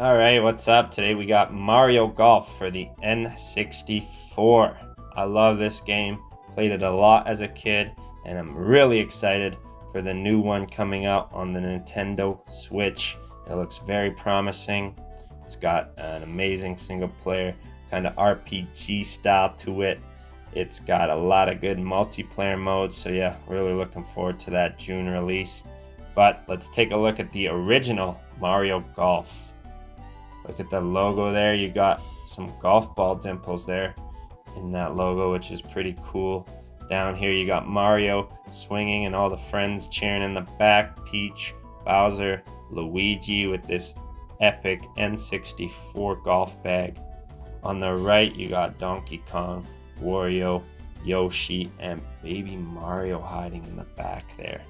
All right, what's up? Today we got Mario Golf for the N64. I love this game, played it a lot as a kid, and I'm really excited for the new one coming out on the Nintendo Switch. It looks very promising. It's got an amazing single player kind of RPG style to it. It's got a lot of good multiplayer modes, so yeah, really looking forward to that June release. But let's take a look at the original Mario Golf. Look at the logo there. You got some golf ball dimples there in that logo, which is pretty cool. Down here, you got Mario swinging and all the friends cheering in the back. Peach, Bowser, Luigi with this epic N64 golf bag. On the right, you got Donkey Kong, Wario, Yoshi, and baby Mario hiding in the back there.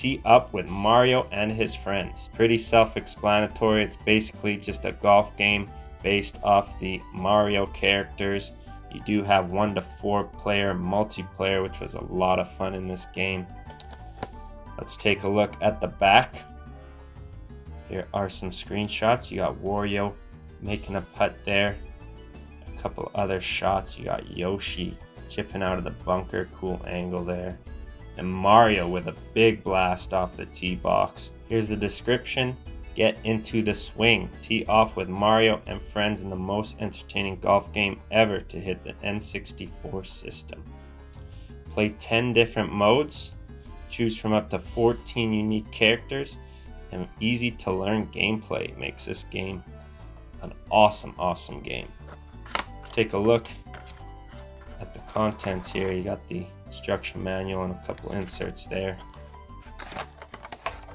Tee up with Mario and his friends. Pretty self-explanatory. It's basically just a golf game based off the Mario characters. You do have one to four player multiplayer, which was a lot of fun in this game. Let's take a look at the back. Here are some screenshots. You got Wario making a putt there A couple other shots. You got Yoshi chipping out of the bunker, cool angle there. And Mario with a big blast off the tee box. Here's the description. Get into the swing. Tee off with Mario and friends in the most entertaining golf game ever to hit the N64 system. Play 10 different modes. Choose from up to 14 unique characters and easy to learn gameplay makes this game an awesome, awesome game take a look at the contents here. You got the instruction manual and a couple inserts there.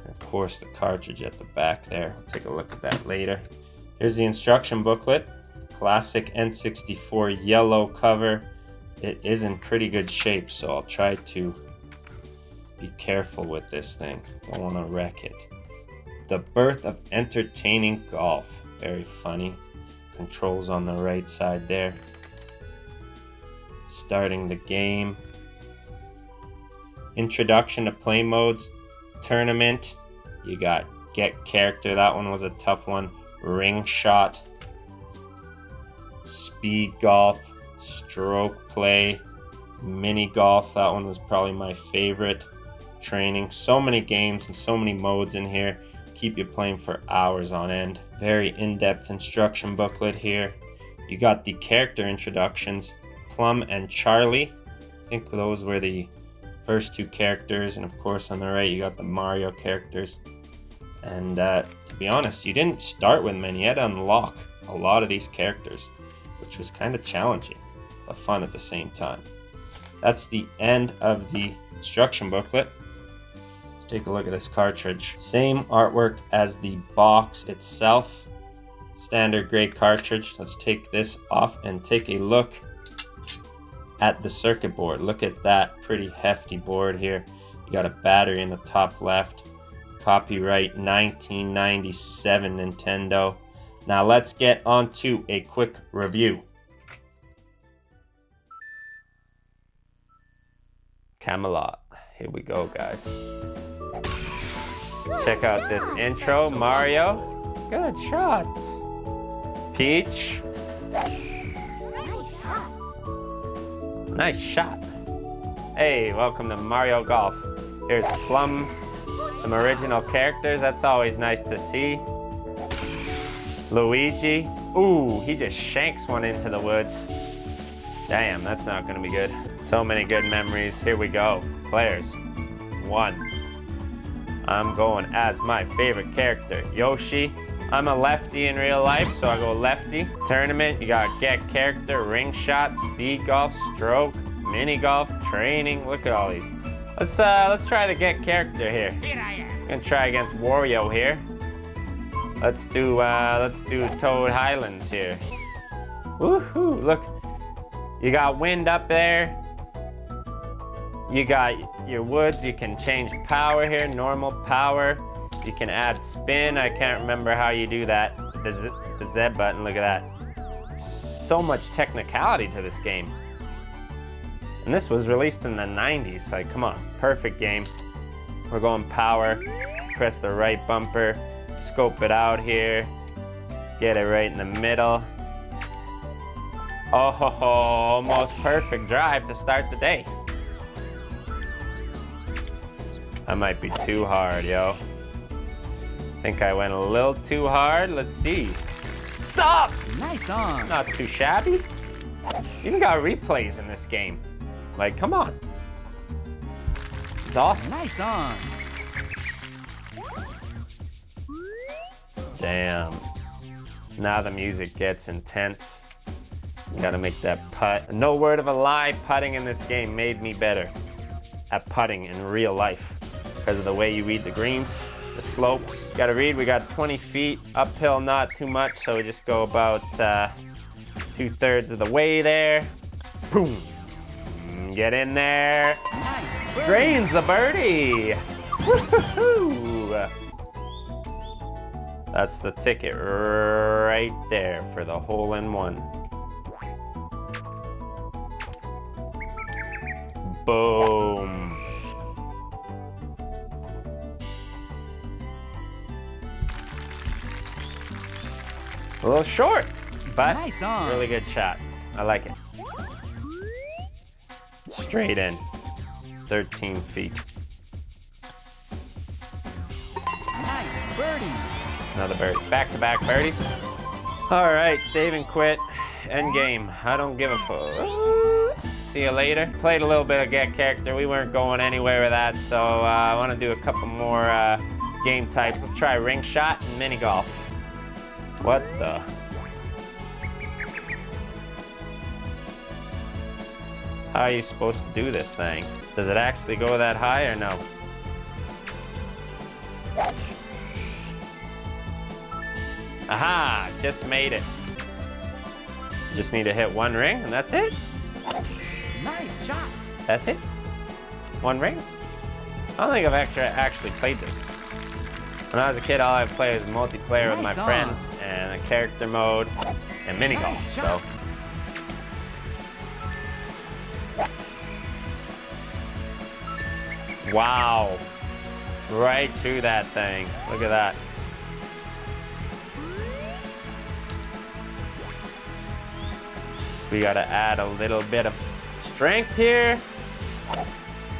And of course, the cartridge at the back there. We'll take a look at that later. Here's the instruction booklet. Classic N64 yellow cover. It is in pretty good shape, so I'll try to be careful with this thing. Don't want to wreck it. The Birth of Entertaining Golf. Very funny. Controls on the right side there. Starting the game. Introduction to play modes. Tournament. You got get character. That one was a tough one. Ring shot. Speed golf. Stroke play. Mini golf. That one was probably my favorite. Training. So many games and so many modes in here keep you playing for hours on end. Very in-depth instruction booklet here. You got the character introductions, Plum and Charlie. I think those were the first two characters, and of course on the right you got the Mario characters. And uh, to be honest, you didn't start with many, you had to unlock a lot of these characters, which was kind of challenging, but fun at the same time. That's the end of the instruction booklet Let's take a look at this cartridge. Same artwork as the box itself. Standard gray cartridge. Let's take this off and take a look at the circuit board. Look at that pretty hefty board here. You got a battery in the top left. Copyright 1997 Nintendo. Now let's get on to a quick review. Camelot. Here we go, guys. Check out this intro, Mario. Good shot. Peach. Nice shot. Hey, welcome to Mario Golf. Here's Plum, some original characters. That's always nice to see. Luigi. Ooh, he just shanks one into the woods. Damn, that's not gonna be good. So many good memories. Here we go. Players. One. I'm going as my favorite character, Yoshi. I'm a lefty in real life, so I go lefty. Tournament, you got get character, ring shot, speed golf, stroke, mini golf, training. Look at all these. Let's uh, let's try to get character here. Here I am. I'm gonna try against Wario here. Let's do uh, let's do Toad Highlands here. Woohoo! Look, you got wind up there. You got your woods, you can change power here, normal power. You can add spin, I can't remember how you do that. The, Z, the Z button, look at that. So much technicality to this game. And this was released in the 90s, like come on, perfect game. We're going power, press the right bumper, scope it out here. Get it right in the middle. Oh, ho, ho, almost perfect drive to start the day. That might be too hard, yo. Think I went a little too hard. Let's see. Stop! Nice on. Not too shabby. Even got replays in this game. Like, come on. It's awesome. Nice on. Damn. Now the music gets intense. Gotta make that putt. No word of a lie, putting in this game made me better at putting in real life because of the way you read the greens, the slopes. Gotta read, we got 20 feet, uphill not too much, so we just go about uh, two thirds of the way there. Boom. Get in there. Nice. Drains the birdie. That's the ticket right there for the hole in one. Boom. A little short, but Nice on. really good shot. I like it. Straight in. 13 feet. Nice birdie. Another birdie. Back to back birdies. All right, save and quit. End game. I don't give a fuck. See you later. Played a little bit of get character. We weren't going anywhere with that, so uh, I want to do a couple more uh, game types. Let's try ring shot and mini golf. What the? How are you supposed to do this thing? Does it actually go that high or no? Aha! Just made it. Just need to hit one ring and that's it? Nice shot. That's it? One ring? I don't think I've actually actually played this. When I was a kid, all I played was multiplayer with my on. friends and a character mode and mini golf. Nice So wow, right to that thing. Look at that. So we gotta add a little bit of strength here.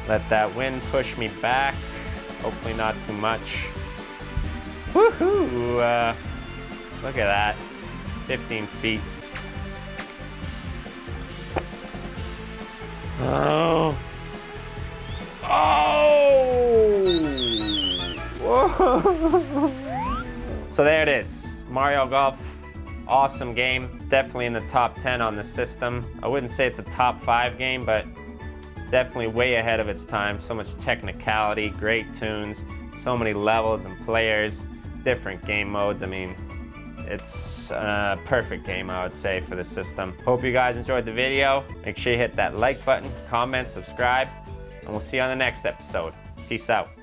Let that wind push me back. Hopefully not too much. Woohoo! Uh, look at that. 15 feet. Oh. Oh! Whoa. So there it is. Mario Golf. Awesome game. Definitely in the top 10 on the system. I wouldn't say it's a top 5 game, but definitely way ahead of its time. So much technicality, great tunes, so many levels and players, different game modes. I mean, it's a perfect game, I would say, for the system. Hope you guys enjoyed the video. Make sure you hit that like button, comment, subscribe, and we'll see you on the next episode. Peace out.